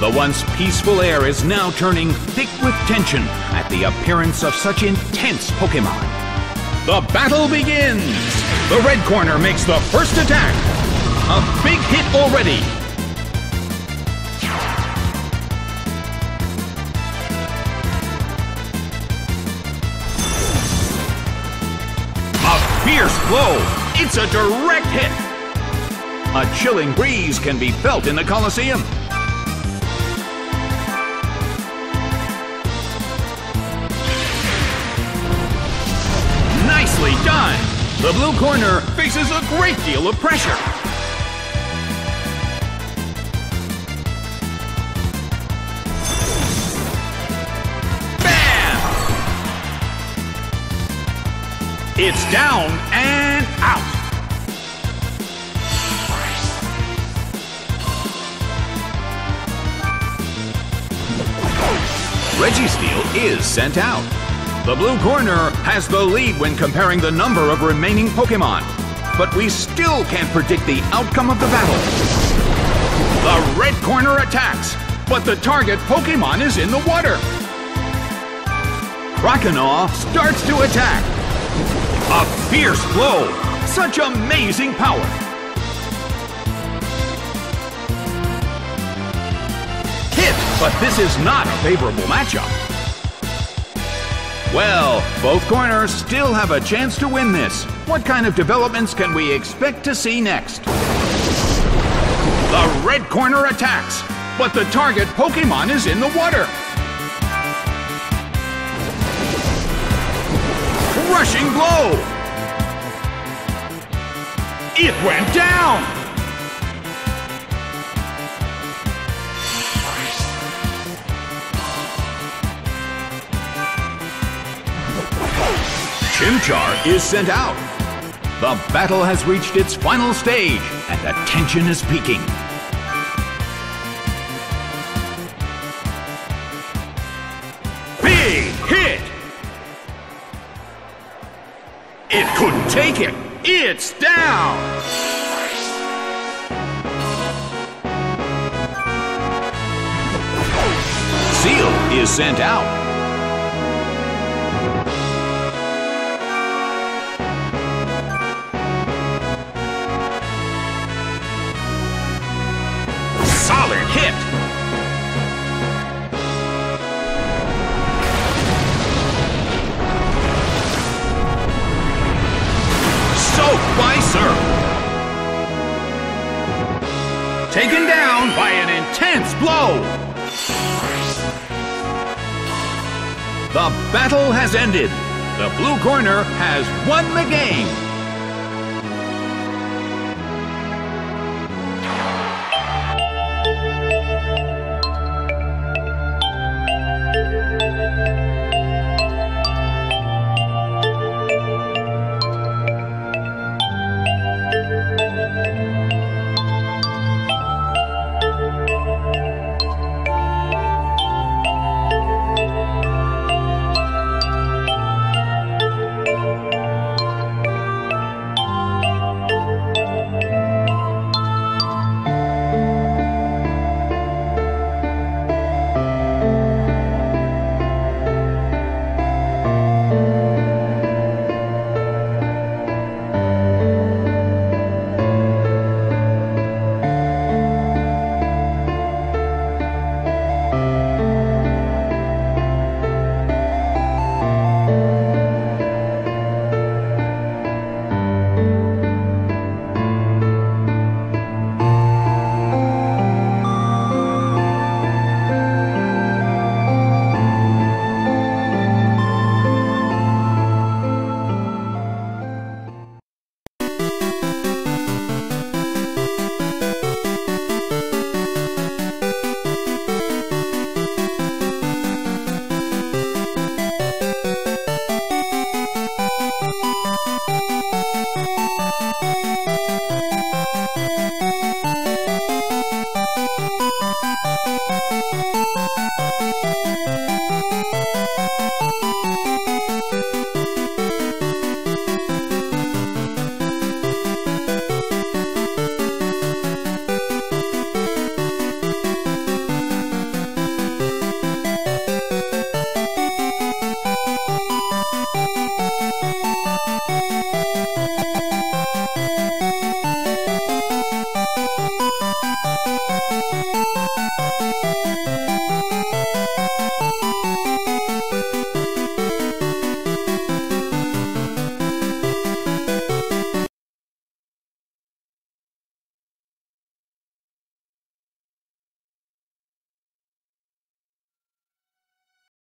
The once peaceful air is now turning thick with tension at the appearance of such intense Pokemon. The battle begins! The red corner makes the first attack. A big hit already. A fierce blow. It's a direct hit. A chilling breeze can be felt in the Colosseum. The blue corner faces a great deal of pressure. Bam! It's down and out. Registeel is sent out. The blue corner has the lead when comparing the number of remaining Pokemon. But we still can't predict the outcome of the battle. The red corner attacks, but the target Pokemon is in the water. Croconaw starts to attack. A fierce blow. Such amazing power. Hit, but this is not a favorable matchup. Well, both corners still have a chance to win this. What kind of developments can we expect to see next? The red corner attacks, but the target Pokemon is in the water. Crushing blow! It went down! Chimchar is sent out. The battle has reached its final stage, and the tension is peaking. Big hit! It couldn't take it. It's down! Seel is sent out. Taken down by an intense blow! The battle has ended. The blue corner has won the game.